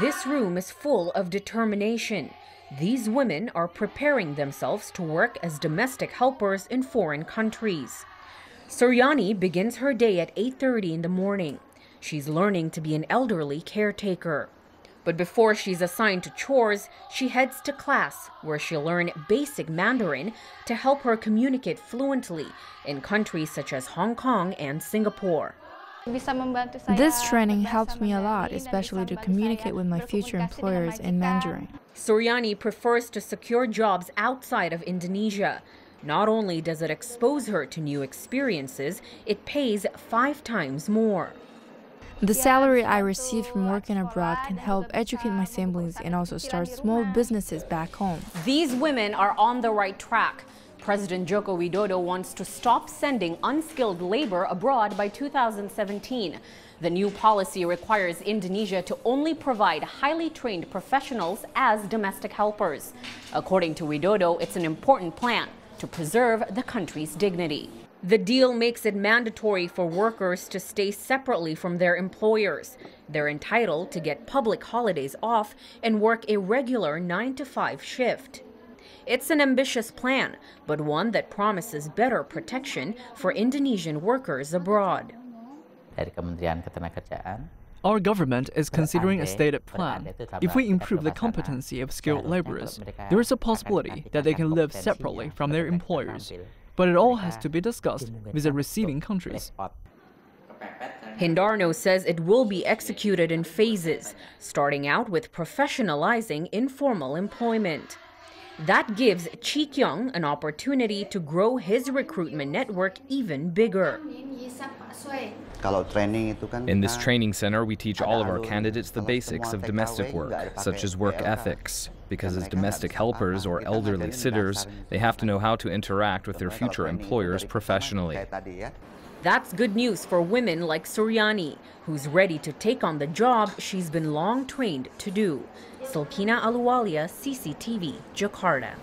This room is full of determination. These women are preparing themselves to work as domestic helpers in foreign countries. Suryani begins her day at 8:30 in the morning. She's learning to be an elderly caretaker. But before she's assigned to chores, she heads to class where she'll learn basic Mandarin to help her communicate fluently in countries such as Hong Kong and Singapore. This training helps me a lot, especially to communicate with my future employers in Mandarin. Suryani prefers to secure jobs outside of Indonesia. Not only does it expose her to new experiences, it pays five times more. The salary I receive from working abroad can help educate my siblings and also start small businesses back home. These women are on the right track. President Joko Widodo wants to stop sending unskilled labor abroad by 2017. The new policy requires Indonesia to only provide highly trained professionals as domestic helpers. According to Widodo, it's an important plan to preserve the country's dignity. The deal makes it mandatory for workers to stay separately from their employers. They're entitled to get public holidays off and work a regular 9 to 5 shift. It's an ambitious plan, but one that promises better protection for Indonesian workers abroad. dari Kementerian Ketenagakerjaan Our government is considering a stated plan. If we improve the competency of skilled laborers, there is a possibility that they can live separately from their employers. But it all has to be discussed with the receiving countries. Hindarno says it will be executed in phases, starting out with professionalizing informal employment. That gives Chi Kyung an opportunity to grow his recruitment network even bigger. In this training center, we teach all of our candidates the basics of domestic work, such as work ethics. Because as domestic helpers or elderly sitters, they have to know how to interact with their future employers professionally. That's good news for women like Suryani, who's ready to take on the job she's been long trained to do. Silkina Ahluwalia, CCTV, Jakarta.